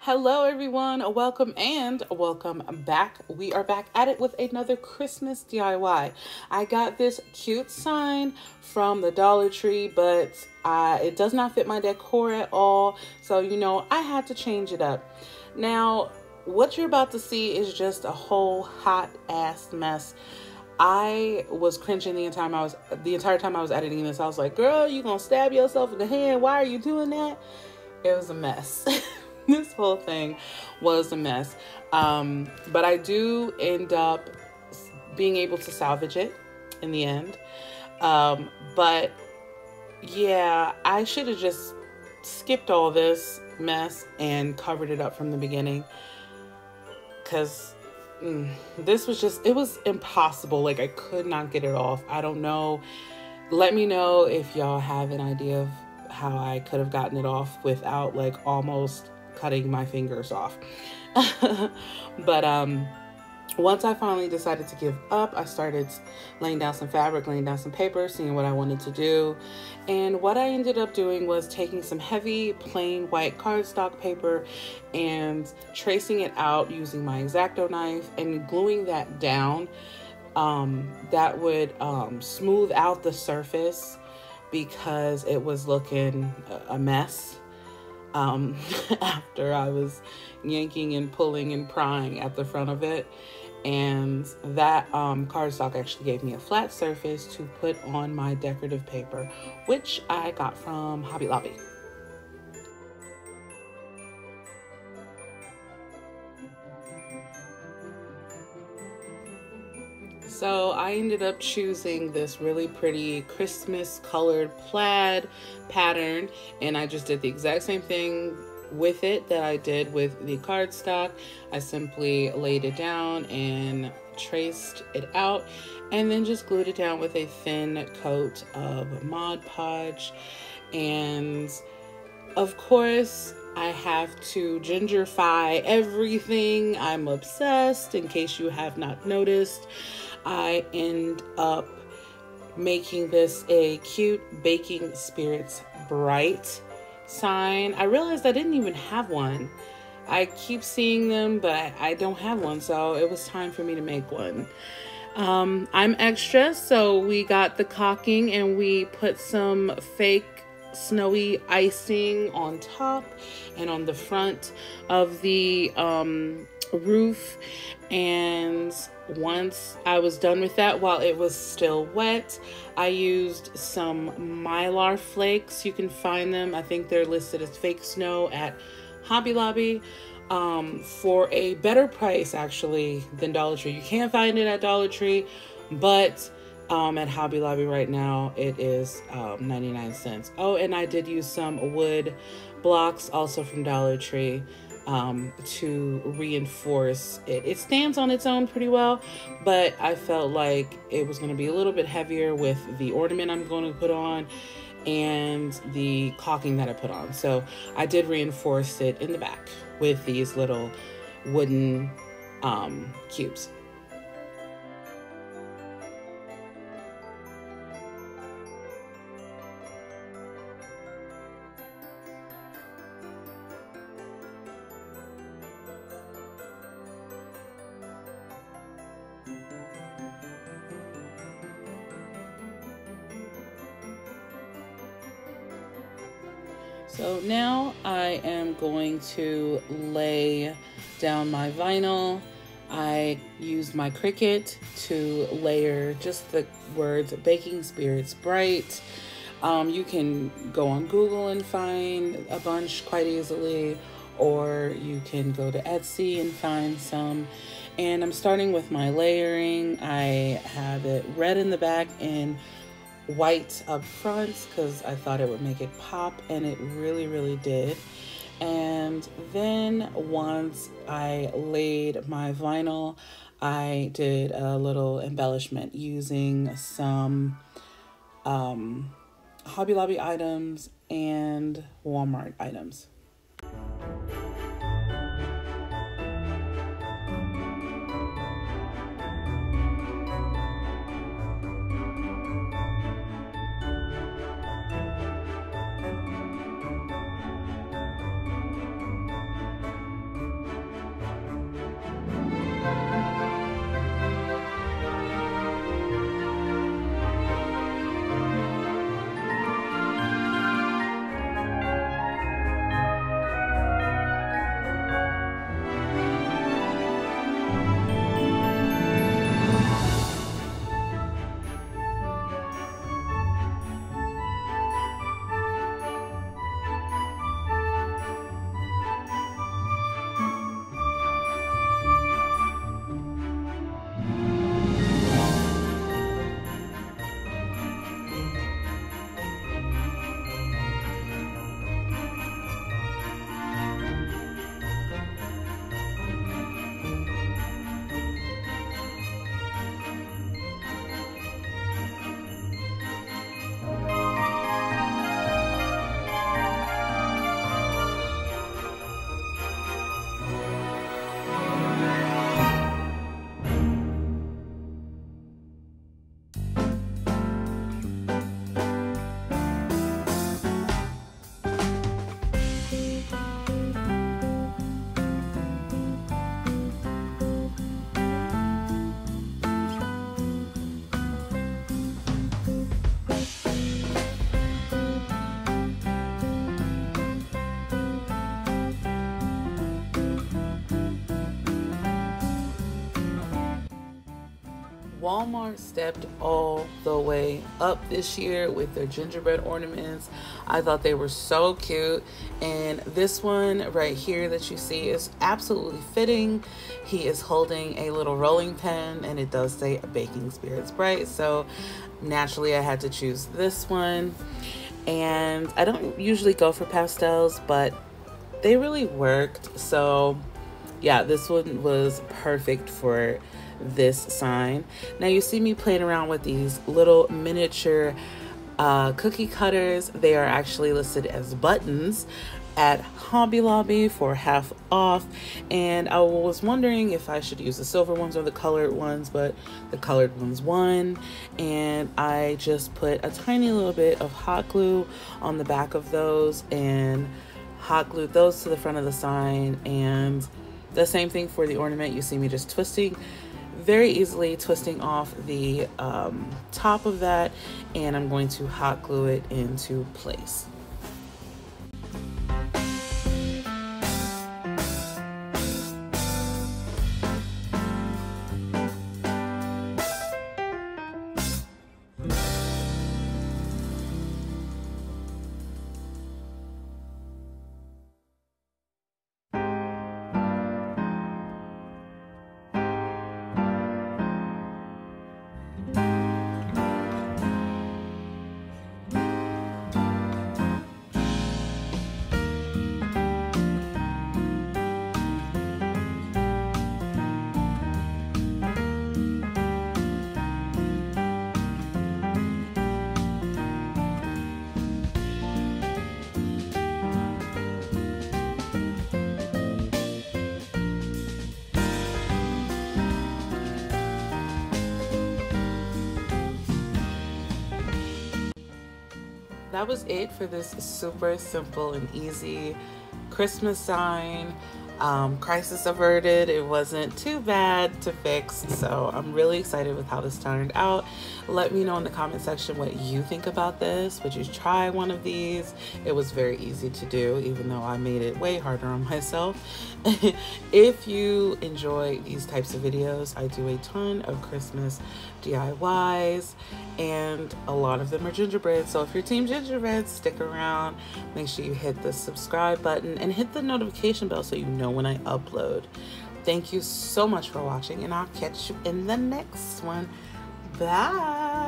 Hello, everyone. Welcome and welcome back. We are back at it with another Christmas DIY. I got this cute sign from the Dollar Tree, but uh, it does not fit my decor at all. So, you know, I had to change it up. Now, what you're about to see is just a whole hot ass mess. I was cringing the entire time I was the entire time I was editing this. I was like, "Girl, you gonna stab yourself in the hand? Why are you doing that?" It was a mess. this whole thing was a mess. Um, but I do end up being able to salvage it in the end. Um, but yeah, I should have just skipped all this mess and covered it up from the beginning because mm, this was just it was impossible like i could not get it off i don't know let me know if y'all have an idea of how i could have gotten it off without like almost cutting my fingers off but um once I finally decided to give up, I started laying down some fabric, laying down some paper, seeing what I wanted to do. And what I ended up doing was taking some heavy, plain white cardstock paper and tracing it out using my X-Acto knife and gluing that down. Um, that would um, smooth out the surface because it was looking a mess um, after I was yanking and pulling and prying at the front of it and that um, cardstock actually gave me a flat surface to put on my decorative paper, which I got from Hobby Lobby. So I ended up choosing this really pretty Christmas colored plaid pattern and I just did the exact same thing with it that I did with the cardstock. I simply laid it down and traced it out and then just glued it down with a thin coat of Mod Podge. And of course, I have to gingerfy everything. I'm obsessed, in case you have not noticed. I end up making this a cute baking spirits bright sign. I realized I didn't even have one. I keep seeing them, but I don't have one, so it was time for me to make one. Um, I'm extra, so we got the caulking and we put some fake snowy icing on top and on the front of the um, roof. And once I was done with that, while it was still wet, I used some mylar flakes. You can find them. I think they're listed as fake snow at Hobby Lobby um, for a better price, actually, than Dollar Tree. You can't find it at Dollar Tree, but um, at Hobby Lobby right now, it is um, 99 cents. Oh, and I did use some wood blocks also from Dollar Tree um, to reinforce it. It stands on its own pretty well, but I felt like it was going to be a little bit heavier with the ornament I'm going to put on and the caulking that I put on. So I did reinforce it in the back with these little wooden um, cubes. So now I am going to lay down my vinyl. I used my Cricut to layer just the words Baking Spirits Bright. Um, you can go on Google and find a bunch quite easily, or you can go to Etsy and find some. And I'm starting with my layering. I have it red in the back and white up front because I thought it would make it pop and it really, really did. And then once I laid my vinyl, I did a little embellishment using some um, Hobby Lobby items and Walmart items. Walmart stepped all the way up this year with their gingerbread ornaments. I thought they were so cute. And this one right here that you see is absolutely fitting. He is holding a little rolling pin and it does say Baking Spirits Bright. So naturally I had to choose this one. And I don't usually go for pastels, but they really worked. So yeah, this one was perfect for this sign. Now you see me playing around with these little miniature uh, cookie cutters. They are actually listed as buttons at Hobby Lobby for half off. And I was wondering if I should use the silver ones or the colored ones, but the colored ones won. And I just put a tiny little bit of hot glue on the back of those and hot glued those to the front of the sign. And the same thing for the ornament. You see me just twisting very easily twisting off the um, top of that and I'm going to hot glue it into place. That was it for this super simple and easy Christmas sign. Um, crisis averted. It wasn't too bad to fix. So I'm really excited with how this turned out. Let me know in the comment section what you think about this. Would you try one of these? It was very easy to do, even though I made it way harder on myself. if you enjoy these types of videos, I do a ton of Christmas DIYs and a lot of them are gingerbread. So if you're team gingerbread, stick around. Make sure you hit the subscribe button and hit the notification bell so you know when I upload. Thank you so much for watching and I'll catch you in the next one. Bye.